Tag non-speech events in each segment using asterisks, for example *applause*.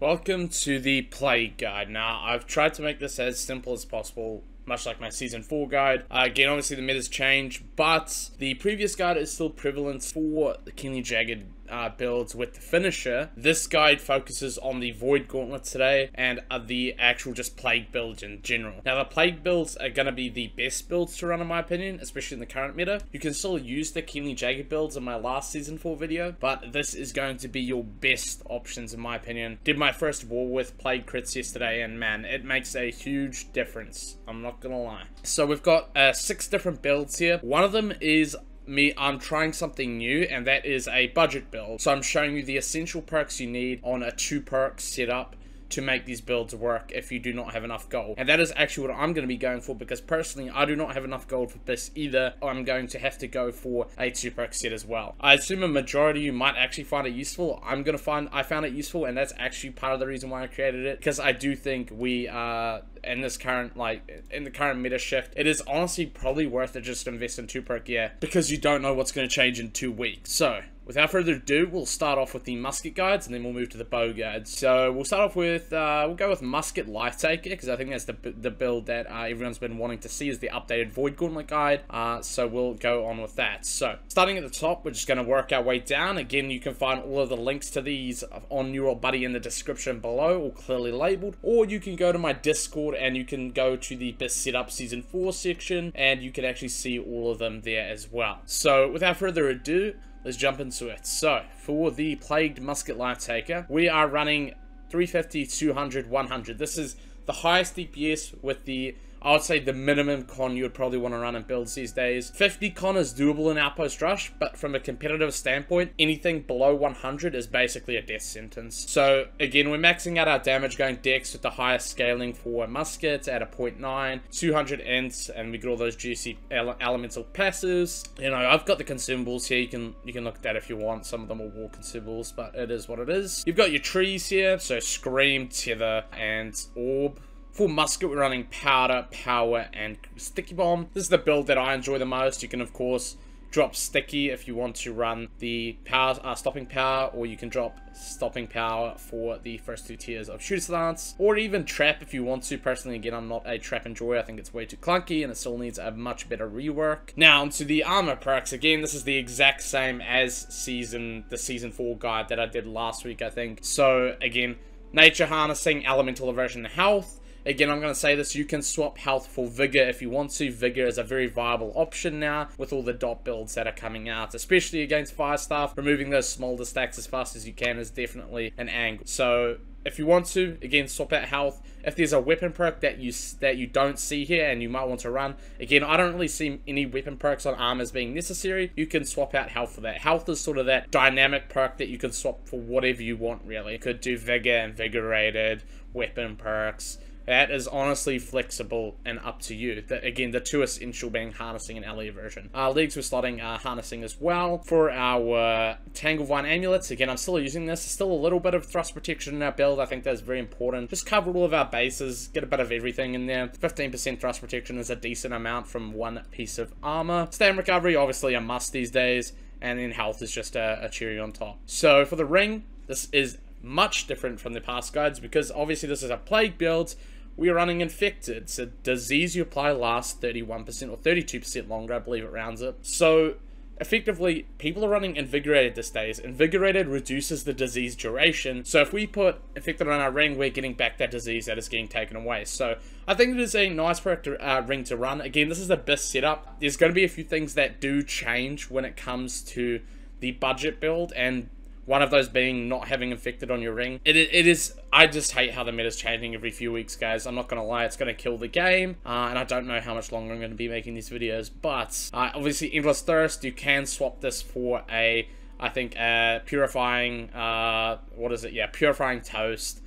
Welcome to the Plague Guide. Now, I've tried to make this as simple as possible much like my season 4 guide. Uh, again, obviously the meta's changed, but the previous guide is still prevalent for the Keenly Jagged uh, builds with the finisher. This guide focuses on the Void Gauntlet today and uh, the actual just Plague builds in general. Now the Plague builds are going to be the best builds to run in my opinion, especially in the current meta. You can still use the Keenly Jagged builds in my last Season 4 video, but this is going to be your best options in my opinion. Did my first war with Plague crits yesterday and man, it makes a huge difference. I'm not gonna lie. So we've got uh, six different builds here. One of them is me, I'm trying something new, and that is a budget build. So I'm showing you the essential perks you need on a two perk setup to make these builds work if you do not have enough gold. And that is actually what I'm going to be going for because personally I do not have enough gold for this either. I'm going to have to go for a 2 perk set as well. I assume a majority of you might actually find it useful. I'm going to find I found it useful and that's actually part of the reason why I created it because I do think we are in this current like in the current meta shift it is honestly probably worth it just invest in 2 perk gear because you don't know what's going to change in 2 weeks. So Without further ado, we'll start off with the musket guides, and then we'll move to the bow guides. So we'll start off with, uh, we'll go with musket life taker, because I think that's the, the build that uh, everyone's been wanting to see is the updated void gauntlet guide. Uh, so we'll go on with that. So starting at the top, we're just going to work our way down. Again, you can find all of the links to these on New World Buddy in the description below, all clearly labeled. Or you can go to my Discord and you can go to the best setup season 4 section, and you can actually see all of them there as well. So without further ado, let's jump into it. So, for the Plagued Musket Life Taker, we are running 350, 200, 100. This is the highest DPS with the I would say the minimum con you would probably want to run in builds these days. 50 con is doable in Outpost Rush, but from a competitive standpoint, anything below 100 is basically a death sentence. So again, we're maxing out our damage going dex with the highest scaling for muskets at a 0.9, 200 ints, and we get all those juicy ele elemental passives. You know, I've got the consumables here. You can you can look at that if you want. Some of them are war consumables, but it is what it is. You've got your trees here, so Scream, Tether, and Orb. For musket, we're running powder, power, and sticky bomb. This is the build that I enjoy the most. You can, of course, drop sticky if you want to run the power uh, stopping power or you can drop stopping power for the first two tiers of shooter stance or even trap if you want to. Personally again i'm not a trap enjoyer. I think it's way too clunky and it still needs a much better rework. Now onto the armor perks. Again this is the exact same as season the season 4 guide that i did last week i think. So again nature harnessing elemental aversion health Again, I'm going to say this, you can swap health for Vigor if you want to. Vigor is a very viable option now with all the dot builds that are coming out, especially against Fire Staff. Removing those smolder stacks as fast as you can is definitely an angle. So if you want to, again, swap out health. If there's a weapon perk that you that you don't see here and you might want to run, again, I don't really see any weapon perks on armors being necessary. You can swap out health for that. Health is sort of that dynamic perk that you can swap for whatever you want, really. You could do Vigor, Invigorated, weapon perks, that is honestly flexible and up to you. Again, the two essential being harnessing and Ele Aversion. Uh, leagues we're slotting uh, harnessing as well. For our uh, Tanglevine amulets, again, I'm still using this. Still a little bit of thrust protection in our build. I think that's very important. Just cover all of our bases, get a bit of everything in there. 15% thrust protection is a decent amount from one piece of armor. Stam recovery, obviously a must these days. And then health is just a, a cherry on top. So for the ring, this is much different from the past guides because obviously this is a plague build we are running infected. So disease you apply lasts 31% or 32% longer, I believe it rounds it. So effectively, people are running invigorated these days. Invigorated reduces the disease duration. So if we put infected on our ring, we're getting back that disease that is getting taken away. So I think it is a nice uh, ring to run. Again, this is the best setup. There's going to be a few things that do change when it comes to the budget build and one of those being not having infected on your ring. It, it is, I just hate how the meta's changing every few weeks, guys. I'm not going to lie, it's going to kill the game. Uh, and I don't know how much longer I'm going to be making these videos. But, uh, obviously, Endless Thirst, you can swap this for a, I think, a purifying, uh, what is it? Yeah, purifying toast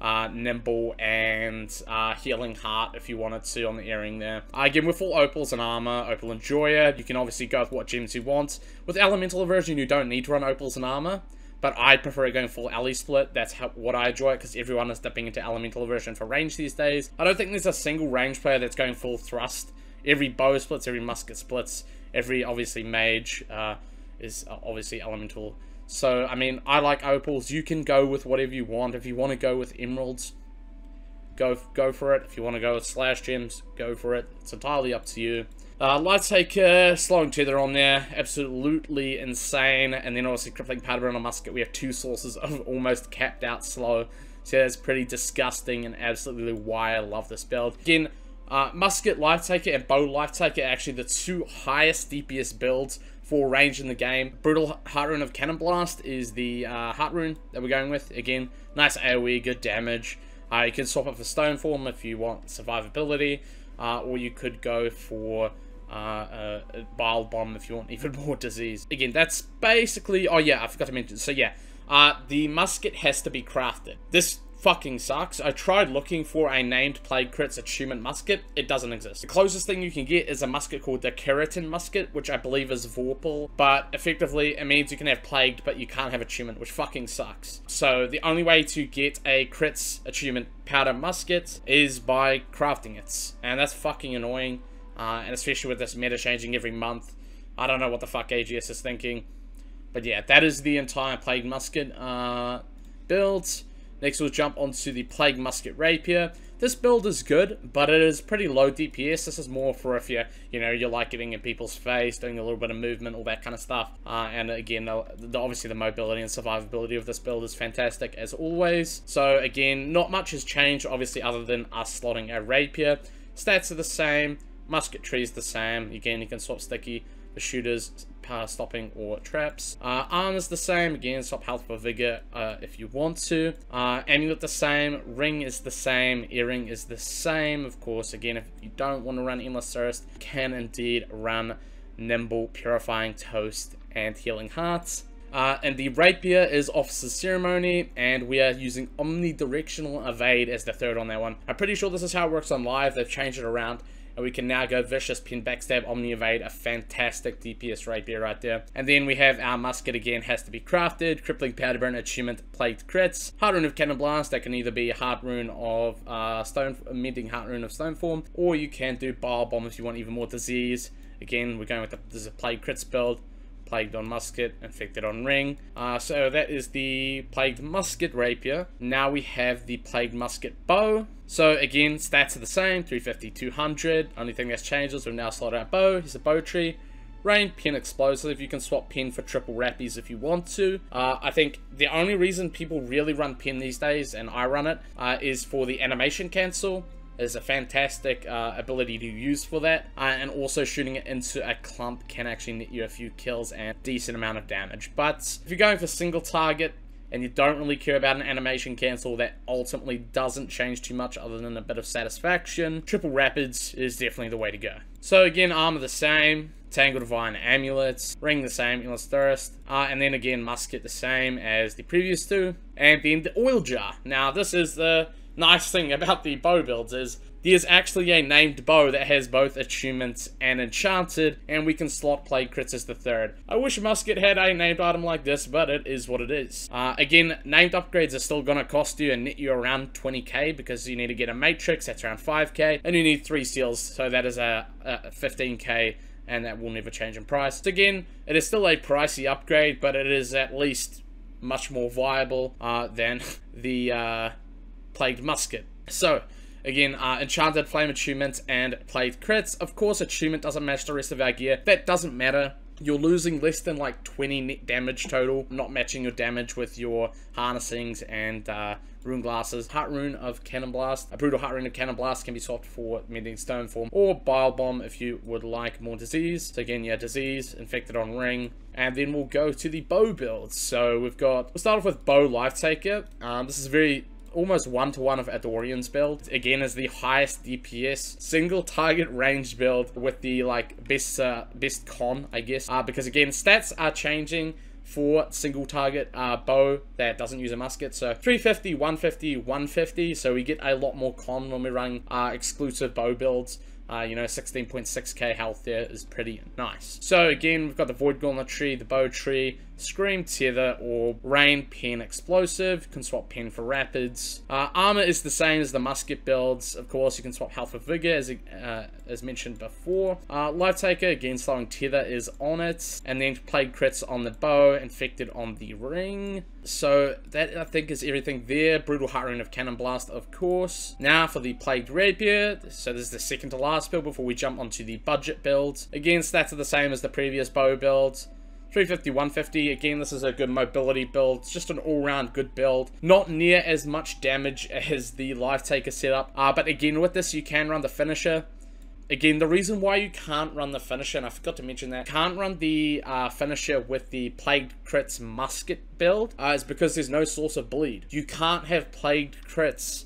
uh, Nimble, and uh, Healing Heart if you wanted to on the earring there. Uh, again, with all Opals and Armor, Opal and Enjoyer, you can obviously go with what gems you want. With Elemental Aversion, you don't need to run Opals and Armor, but I prefer going full alley split. That's how, what I enjoy because everyone is dipping into elemental aversion for range these days. I don't think there's a single range player that's going full thrust. Every bow splits, every musket splits, every obviously mage uh, is uh, obviously elemental So, I mean, I like opals. You can go with whatever you want. If you want to go with emeralds, go go for it. If you want to go with slash gems, go for it. It's entirely up to you. Uh, Life Taker, Slowing Tether on there, absolutely insane. And then obviously Crippling Powder on a Musket, we have two sources of almost capped out slow. So that's pretty disgusting and absolutely why I love this build. Again, uh, Musket Life Taker and Bow Life Taker are actually the two highest DPS builds for range in the game. Brutal Heart Rune of Cannon Blast is the uh, Heart Rune that we're going with. Again, nice AoE, good damage. Uh, you can swap it for Stone Form if you want survivability, uh, or you could go for uh, a, a Bile Bomb if you want even *laughs* more disease. Again, that's basically... Oh yeah, I forgot to mention. So yeah, uh, the musket has to be crafted. This fucking sucks. I tried looking for a named Plague Crits Achievement musket. It doesn't exist. The closest thing you can get is a musket called the Keratin musket, which I believe is Vorpal. But effectively, it means you can have Plagued, but you can't have Achievement, which fucking sucks. So the only way to get a Crits Achievement Powder musket is by crafting it. And that's fucking annoying. Uh, and especially with this meta changing every month. I don't know what the fuck AGS is thinking. But yeah, that is the entire Plague Musket uh, build. Next we'll jump onto the Plague Musket Rapier. This build is good, but it is pretty low DPS. This is more for if you, you know, you like getting in people's face, doing a little bit of movement, all that kind of stuff. Uh, and again, the, the, obviously the mobility and survivability of this build is fantastic as always. So again, not much has changed, obviously, other than us slotting a Rapier. Stats are the same. Musketry is the same. Again, you can swap sticky for shooters, power stopping or traps. Uh, arm is the same, again, swap health for vigor uh, if you want to. Uh, amulet the same, ring is the same, earring is the same. Of course, again, if you don't want to run Endless Thirst, can indeed run Nimble, Purifying Toast, and Healing Hearts. Uh, and the rapier is Officer's Ceremony, and we are using Omnidirectional Evade as the third on that one. I'm pretty sure this is how it works on live, they've changed it around. And we can now go Vicious, Pin, Backstab, Omni Evade, a fantastic DPS rapier right there. And then we have our musket again, has to be crafted, Crippling Powder Burn, Achievement, Plagued Crits, Heart Rune of Cannon Blast, that can either be Heart Rune of uh, Stone, Mending Heart Rune of Stone Form, or you can do Bile Bomb if you want even more disease. Again, we're going with the, this is a Plague Crits build. Plagued on Musket, Infected on Ring. Uh, so that is the Plagued Musket Rapier. Now we have the Plagued Musket Bow. So again, stats are the same, 350, 200. Only thing that's changed is we've now slotted out Bow. Here's a Bow Tree. Rain, Pen Explosive, you can swap Pen for triple Rapids if you want to. Uh, I think the only reason people really run Pen these days, and I run it, uh, is for the animation cancel is a fantastic uh, ability to use for that. Uh, and also shooting it into a clump can actually net you a few kills and decent amount of damage. But if you're going for single target, and you don't really care about an animation cancel that ultimately doesn't change too much other than a bit of satisfaction, Triple Rapids is definitely the way to go. So again, armor the same, Tanglevine Amulets, Ring the same, Endless Thirst, uh, and then again Musket the same as the previous two, and then the Oil Jar. Now this is the nice thing about the bow builds is there's actually a named bow that has both achievements and enchanted, and we can slot Plague Crits the third. I wish Musket had a named item like this, but it is what it is. Uh, again, named upgrades are still going to cost you and net you around 20k because you need to get a Matrix, that's around 5k, and you need 3 seals, so that is a, a 15k and that will never change in price. Again, it is still a pricey upgrade, but it is at least much more viable uh, than *laughs* the uh, Plagued Musket. So, again, uh, Enchanted Flame Attunement and Plagued Crits. Of course, Attunement doesn't match the rest of our gear. That doesn't matter. You're losing less than like 20 net damage total, not matching your damage with your harnessings and uh, rune glasses. Heart Rune of Cannon Blast. A Brutal Heart Rune of Cannon Blast can be swapped for Mending Stone Form or Bile Bomb if you would like more disease. So again, yeah, disease, Infected on Ring, and then we'll go to the bow builds. So we've got, we'll start off with Bow Life Taker. Um, this is very almost one-to-one -one of Eidorian's build. Again, is the highest DPS single target range build with the like best uh, best con, I guess. Uh, because again, stats are changing for single target uh, bow that doesn't use a musket. So 350, 150, 150. So we get a lot more con when we run uh, exclusive bow builds. Uh, you know, 16.6k health there is pretty nice. So again, we've got the Void Gauntlet tree, the Bow tree, Scream, Tether, or Rain, Pen, Explosive. You can swap Pen for Rapids. Uh, armor is the same as the Musket builds. Of course, you can swap Health for Vigor, as, uh, as mentioned before. Uh, Life Taker, again, slowing Tether is on it. And then Plague Crits on the Bow, Infected on the Ring. So that, I think, is everything there. Brutal Heart Rune of Cannon Blast, of course. Now for the Plagued Rapier. So this is the second to last build before we jump onto the budget builds. Again, stats are the same as the previous bow builds. 350, 150, again, this is a good mobility build. It's just an all-round good build. Not near as much damage as the Life Taker setup. Uh, but again, with this, you can run the finisher. Again, the reason why you can't run the finisher, and I forgot to mention that, can't run the uh, finisher with the Plagued Crits Musket build, uh, is because there's no source of bleed. You can't have Plagued Crits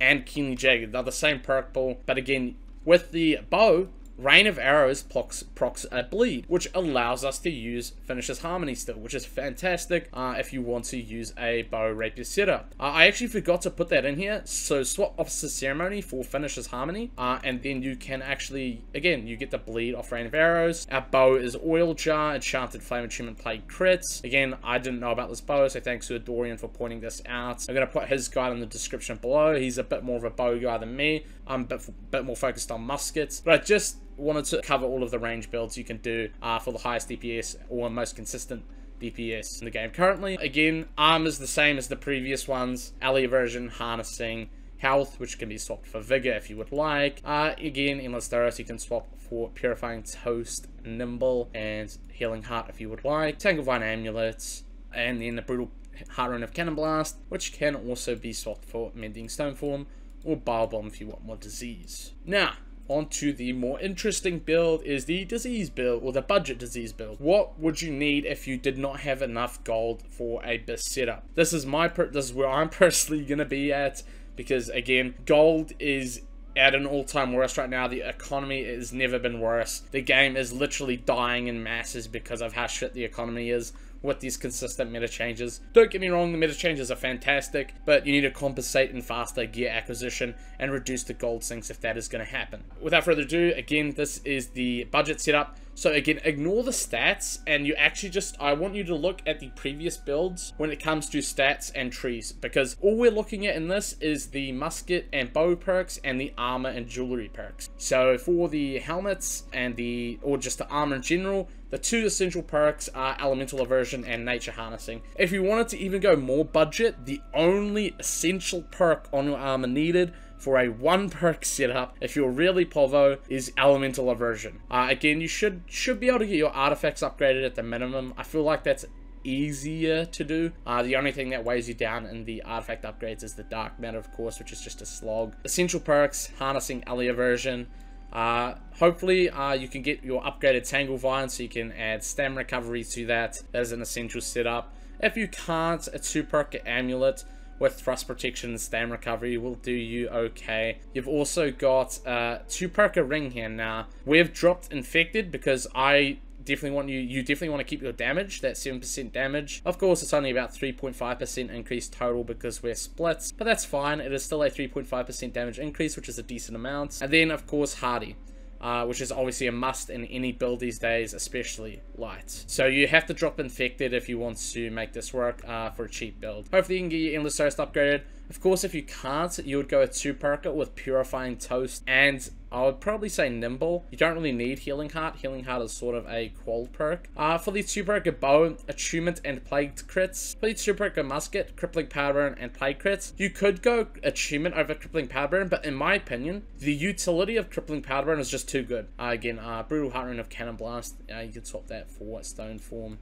and Keenly Jagged. They're the same perk pool, but again, with the bow, Rain of Arrows procs, procs a bleed, which allows us to use Finisher's Harmony still, which is fantastic uh, if you want to use a Bow Rapier setup. Uh, I actually forgot to put that in here, so swap Officer Ceremony for Finisher's Harmony, uh, and then you can actually, again, you get the bleed off Rain of Arrows. Our bow is Oil Jar, Enchanted Flame Attunement Plague crits. Again, I didn't know about this bow, so thanks to Dorian for pointing this out. I'm going to put his guide in the description below. He's a bit more of a bow guy than me. I'm a bit, bit more focused on muskets, but I just wanted to cover all of the range builds you can do uh, for the highest DPS or most consistent DPS in the game currently. Again, arm is the same as the previous ones. Ele Aversion, harnessing, health, which can be swapped for vigor if you would like. Uh, again, endless thirst you can swap for purifying toast, nimble, and healing heart if you would like. Tanglevine amulets, and then the brutal heart rune of cannon blast, which can also be swapped for mending stone form or bile bomb if you want more disease. Now, onto the more interesting build is the disease build or the budget disease build. What would you need if you did not have enough gold for a best setup? This is my this is where I'm *laughs* personally gonna be at because again, gold is at an all-time worst right now. The economy has never been worse. The game is literally dying in masses because of how shit the economy is with these consistent meta changes. Don't get me wrong, the meta changes are fantastic, but you need to compensate in faster gear acquisition and reduce the gold sinks if that is going to happen. Without further ado, again, this is the budget setup. So again, ignore the stats and you actually just, I want you to look at the previous builds when it comes to stats and trees because all we're looking at in this is the musket and bow perks and the armor and jewelry perks. So for the helmets and the, or just the armor in general, the two essential perks are Elemental Aversion and Nature Harnessing. If you wanted to even go more budget, the only essential perk on your armor needed for a one perk setup, if you're really povo, is Elemental Aversion. Uh, again, you should should be able to get your artifacts upgraded at the minimum. I feel like that's easier to do. Uh, the only thing that weighs you down in the artifact upgrades is the Dark Matter, of course, which is just a slog. Essential perks, Harnessing Ele Aversion, uh, hopefully, uh, you can get your upgraded Tangle Vine so you can add stam recovery to that. That is an essential setup. If you can't, a 2 perk Amulet with thrust protection and stam recovery will do you okay. You've also got uh, 2 perk a ring here now. We've dropped Infected because I definitely want you you definitely want to keep your damage that 7% damage of course it's only about 3.5% increase total because we're splits but that's fine it is still a 3.5% damage increase which is a decent amount and then of course hardy uh, which is obviously a must in any build these days, especially light. So you have to drop Infected if you want to make this work uh, for a cheap build. Hopefully you can get your Endless Thirst upgraded. Of course, if you can't, you would go a 2 Perker with Purifying Toast and I would probably say Nimble. You don't really need Healing Heart. Healing Heart is sort of a qual perk. Uh, for the 2 Perker Bow, Attunement and Plagued crits. For the 2 Perker Musket, Crippling Powder and Plague crits. You could go Attunement over Crippling Powder but in my opinion, the utility of Crippling Powder is just too good. Uh, again, uh, Brutal Heart Rune of Cannon Blast, uh, you can swap that for Stone Form.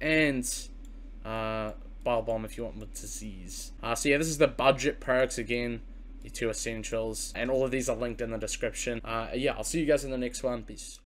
And... Bile Bomb if you want with disease. Uh, so yeah, this is the budget perks again, the two essentials, and all of these are linked in the description. Uh, yeah, I'll see you guys in the next one. Peace.